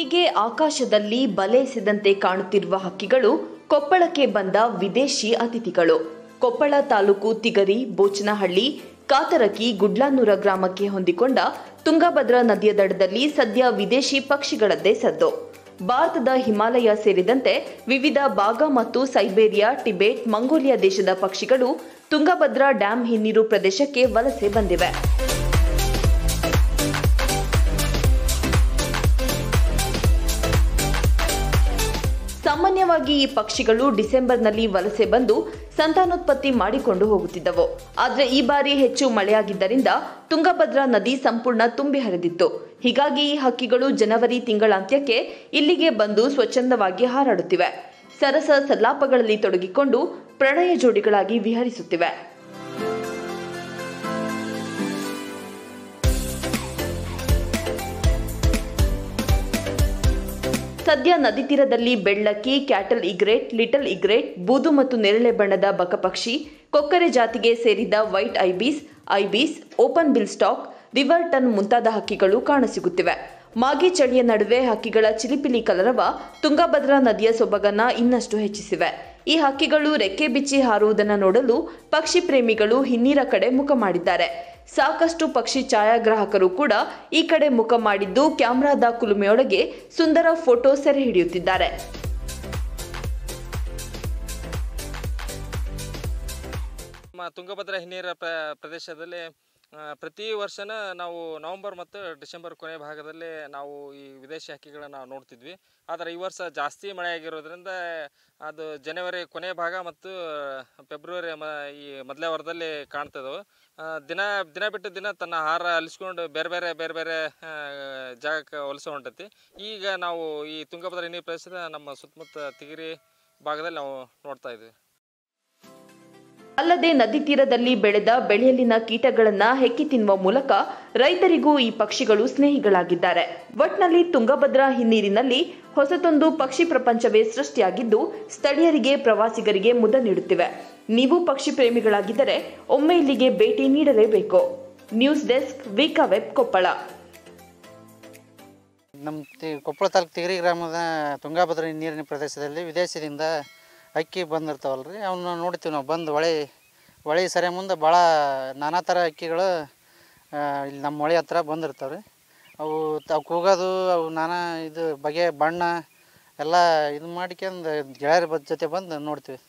ಹೀಗೆ ಆಕಾಶದಲ್ಲಿ ಬಲೆ ಎಸೆದಂತೆ ಕಾಣುತ್ತಿರುವ ಹಕ್ಕಿಗಳು ಕೊಪ್ಪಳಕ್ಕೆ ಬಂದ ವಿದೇಶಿ ಅತಿಥಿಗಳು. ಕೊಪ್ಪಳ ತಾಲೂಕು ತಿಗರಿ ಬೋಚನಹಳ್ಳಿ ಕಾತರಕಿ, ಗುಡ್ಲಾನೂರ ಗ್ರಾಮಕ್ಕೆ ಹೊಂದಿಕೊಂಡ ತುಂಗಭದ್ರಾ ನದಿಯ ದಡದಲ್ಲಿ ಸದ್ಯ ವಿದೇಶಿ ಪಕ್ಷಿಗಳದ್ದೇ ಸದ್ದು. ಭಾರತದ ಹಿಮಾಲಯ ಸೇರಿದಂತೆ ವಿವಿಧ ಭಾಗ ಮತ್ತು ಸೈಬೇರಿಯಾ, ಟಿಬೆಟ್, ಮಂಗೋಲಿಯಾ ದೇಶದ ಪಕ್ಷಿಗಳು ತುಂಗಭದ್ರಾ ಡ್ಯಾಂ ಹಿನ್ನೀರು ಪ್ರದೇಶಕ್ಕೆ ವಲಸೆ ಬಂದಿವೆ. ಸಾಮಾನ್ಯವಾಗಿ ಈ ಪಕ್ಷಿಗಳು ಡಿಸೆಂಬರ್ನಲ್ಲಿ ವಲಸೆ ಬಂದು ಸಂತಾನೋತ್ಪತ್ತಿ ಮಾಡಿಕೊಂಡು ಹೋಗುತ್ತಿದ್ದವು. ಆದರೆ ಈ ಬಾರಿ ಹೆಚ್ಚು ಮಳೆಯಾಗಿದ್ದರಿಂದ ತುಂಗಭದ್ರಾ ನದಿ ಸಂಪೂರ್ಣ ತುಂಬಿ ಹರಿದಿತ್ತು. ಹೀಗಾಗಿ ಈ ಹಕ್ಕಿಗಳು ಜನವರಿ ತಿಂಗಳಾಂತ್ಯಕ್ಕೆ ಇಲ್ಲಿಗೆ ಬಂದು ಸ್ವಚ್ಛಂದವಾಗಿ ಹಾರಾಡುತ್ತಿವೆ. ಸರಸ ಸಲ್ಲಾಪಗಳಲ್ಲಿ ತೊಡಗಿಕೊಂಡು ಪ್ರಣಯ ಜೋಡಿಗಳಾಗಿ ವಿಹರಿಸುತ್ತಿವೆ. ಸದ್ಯ ನದಿ ತೀರದಲ್ಲಿ ಬೆಳ್ಳಕ್ಕಿ, ಕ್ಯಾಟಲ್ ಇಗ್ರೇಟ್, ಲಿಟಲ್ ಇಗ್ರೇಟ್, ಬೂದು ಮತ್ತು ನೇರಳೆ ಬಣ್ಣದ ಬಕಪಕ್ಷಿ, ಕೊಕ್ಕರೆ ಜಾತಿಗೆ ಸೇರಿದ white ibis ibis, open bill stork, river tern ಮುಂತಾದ ಹಕ್ಕಿಗಳು ಕಾಣಸಿಗುತ್ತಿವೆ. ಮಾಗಿ ಚಳಿಯ ನಡುವೆ ಹಕ್ಕಿಗಳ ಚಿಲಿಪಿಲಿ ಕಲರವ ತುಂಗಭದ್ರಾ ನದಿಯ ಸೊಬಗನ್ನ ಇನ್ನಷ್ಟು ಹೆಚ್ಚಿಸಿವೆ. ಈ ಹಕ್ಕಿಗಳು ರೆಕ್ಕೆ ಬಿಚ್ಚಿ ಹಾರುವುದನ್ನು ನೋಡಲು ಪಕ್ಷಿ ಪ್ರೇಮಿಗಳು ಹಿನ್ನೀರ ಕಡೆ ಮುಖ ಮಾಡಿದ್ದಾರೆ. ಸಾಕಷ್ಟು ಪಕ್ಷಿ ಛಾಯಾಗ್ರಾಹಕರು ಕೂಡ ಈ ಕಡೆ ಮುಖ ಮಾಡಿದ್ದು ಕ್ಯಾಮೆರಾದ ಕುಲುಮೆಯೊಳಗೆ ಸುಂದರ ಫೋಟೋ ಸೆರೆ ಹಿಡಿಯುತ್ತಿದ್ದಾರೆ. ತುಂಗಭದ್ರಾ ಹಿನ್ನೀರ ಪ್ರ, ಪ್ರದೇಶದಲ್ಲಿ ಪ್ರತಿ ವರ್ಷನ ನಾವು ನವಂಬರ್ ಮತ್ತು ಡಿಸೆಂಬರ್ ಕೊನೆ ಭಾಗದಲ್ಲಿ ನಾವು ಈ ವಿದೇಶಿ ಹಕ್ಕಿಗಳನ್ನು ನಾವು ನೋಡ್ತಿದ್ವಿ. ಆದರೆ ಈ ವರ್ಷ ಜಾಸ್ತಿ ಮಳೆ ಆಗಿರೋದ್ರಿಂದ ಅದು ಜನವರಿ ಕೊನೆ ಭಾಗ ಮತ್ತು ಫೆಬ್ರವರಿ ಮ, ಈ ಮೊದಲೇ ವಾರದಲ್ಲಿ ಕಾಣ್ತಿದ್ದವು. ದಿನ ದಿನ ಬಿಟ್ಟು ದಿನ ತನ್ನ ಆಹಾರ ಅಲಿಸ್ಕೊಂಡು ಬೇರೆ ಬೇರೆ ಬೇರೆ ಬೇರೆ ಜಾಗಕ್ಕೆ ವಲಸೆ ಹೊಂಟತಿ. ಈಗ ನಾವು ಈ ತುಂಗಭದ್ರಾ ಹಿನ್ನೀರು ಪ್ರದೇಶದ ನಮ್ಮ ಸುತ್ತಮುತ್ತ ತಿಗಿರಿ ಭಾಗದಲ್ಲಿ ನಾವು ನೋಡ್ತಾ ಇದ್ವಿ. ಅಲ್ಲದೆ ನದಿ ತೀರದಲ್ಲಿ ಬೆಳೆದ ಬೆಳೆಯಲ್ಲಿನ ಕೀಟಗಳನ್ನ ಹೆಕ್ಕಿ ತಿನ್ನುವ ಮೂಲಕ ರೈತರಿಗೂ ಈ ಪಕ್ಷಿಗಳು ಸ್ನೇಹಿಗಳಾಗಿದ್ದಾರೆ. ಒಟ್ನಲ್ಲಿ ತುಂಗಭದ್ರಾ ಹಿನ್ನೀರಿನಲ್ಲಿ ಹೊಸತೊಂದು ಪಕ್ಷಿ ಪ್ರಪಂಚವೇ ಸೃಷ್ಟಿಯಾಗಿದ್ದು, ಸ್ಥಳೀಯರಿಗೆ ಪ್ರವಾಸಿಗರಿಗೆ ಮುದ ನೀಡುತ್ತಿವೆ. ನೀವು ಪಕ್ಷಿ ಪ್ರೇಮಿಗಳಾಗಿದ್ದರೆ ಒಮ್ಮೆ ಇಲ್ಲಿಗೆ ಭೇಟಿ ನೀಡಲೇಬೇಕು. News desk Vika web Koppal. ನಮ್ಮ ಕೊಪ್ಪಳ ತಾಲೂಕು ತಿಗರಿ ಗ್ರಾಮದ ತುಂಗಾಭದ್ರಾ ನೀರಿನ ಪ್ರದೇಶದಲ್ಲಿ ವಿದೇಶದಿಂದ ಅಕ್ಕಿ ಬಂದಿರ್ತಾವಲ್ಲ ರೀ ಅವನ್ನ ನೋಡ್ತೀವಿ ನಾವು, ಬಂದು ಹೊಳೆ ಹೊಳೆ ಸರಿ ಮುಂದೆ ಭಾಳ ನಾನಾ ಥರ ಅಕ್ಕಿಗಳು ಇಲ್ಲಿ ನಮ್ಮ ಹೊಳೆ ಹತ್ರ ಬಂದಿರ್ತಾವೆ ರೀ ಅವು ತಾವು ಕೂಗೋದು, ಅವು ನಾನಾ ಇದು ಬಗೆ ಬಣ್ಣ, ಎಲ್ಲ ಇದು ಮಾಡ್ಕೊಂಡು ಗೆಳೆಯರ ಜೊತೆ ಬಂದು ನೋಡ್ತೀವಿ.